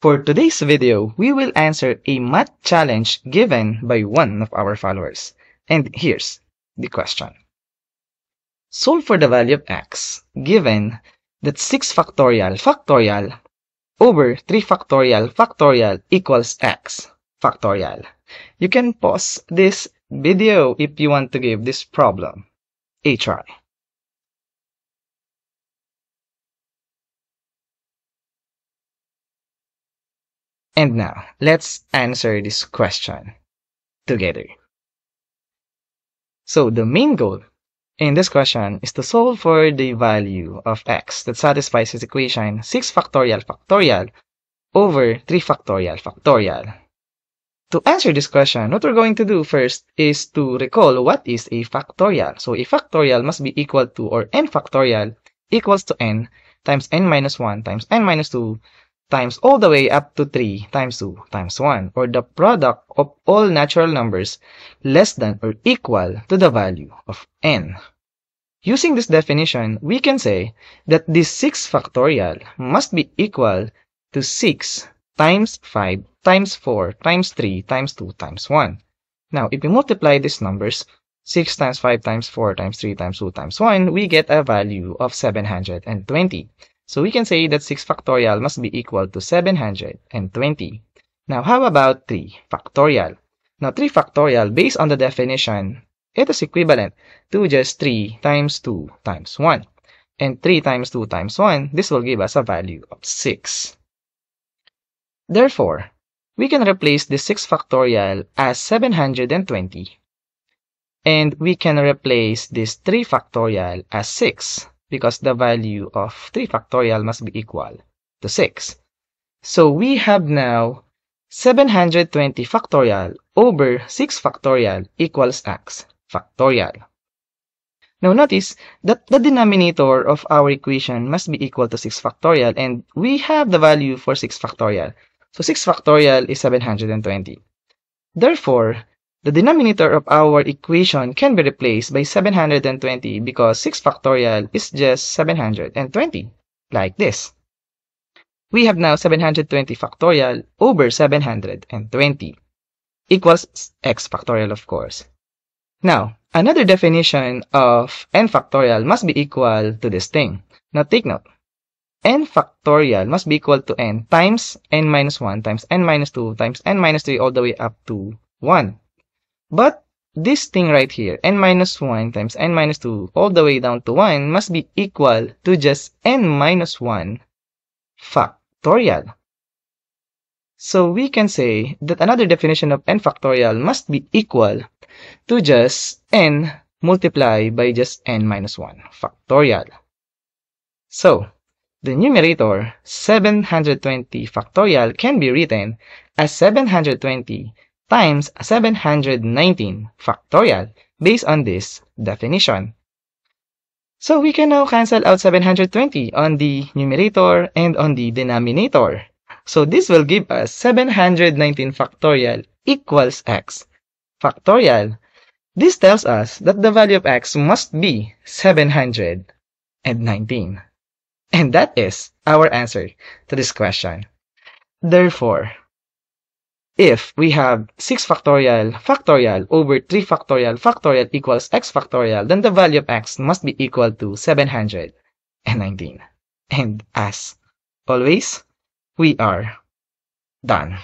For today's video, we will answer a math challenge given by one of our followers. And here's the question. Solve for the value of x given that 6 factorial factorial over 3 factorial factorial equals x factorial. You can pause this video if you want to give this problem a try. And now, let's answer this question together. So the main goal in this question is to solve for the value of x that satisfies this equation 6 factorial factorial over 3 factorial factorial. To answer this question, what we're going to do first is to recall what is a factorial. So a factorial must be equal to, or n factorial equals to n times n minus 1 times n minus 2 times all the way up to 3 times 2 times 1 or the product of all natural numbers less than or equal to the value of n. Using this definition, we can say that this 6 factorial must be equal to 6 times 5 times 4 times 3 times 2 times 1. Now, if we multiply these numbers, 6 times 5 times 4 times 3 times 2 times 1, we get a value of 720. So we can say that 6 factorial must be equal to 720. Now, how about 3 factorial? Now, 3 factorial, based on the definition, it is equivalent to just 3 times 2 times 1. And 3 times 2 times 1, this will give us a value of 6. Therefore, we can replace the 6 factorial as 720. And we can replace this 3 factorial as 6 because the value of 3 factorial must be equal to 6. So we have now 720 factorial over 6 factorial equals x factorial. Now notice that the denominator of our equation must be equal to 6 factorial and we have the value for 6 factorial. So 6 factorial is 720. Therefore, the denominator of our equation can be replaced by 720 because 6 factorial is just 720, like this. We have now 720 factorial over 720 equals x factorial, of course. Now, another definition of n factorial must be equal to this thing. Now, take note. n factorial must be equal to n times n minus 1 times n minus 2 times n minus 3 all the way up to 1. But this thing right here, n minus 1 times n minus 2 all the way down to 1 must be equal to just n minus 1 factorial. So we can say that another definition of n factorial must be equal to just n multiplied by just n minus 1 factorial. So, the numerator 720 factorial can be written as 720 times 719 factorial based on this definition. So we can now cancel out 720 on the numerator and on the denominator. So this will give us 719 factorial equals x factorial. This tells us that the value of x must be 719. And that is our answer to this question. Therefore, if we have 6 factorial factorial over 3 factorial factorial equals x factorial, then the value of x must be equal to 719. And as always, we are done.